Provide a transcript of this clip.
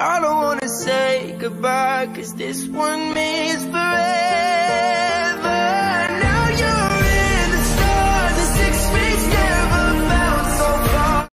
I don't wanna say goodbye Cause this one means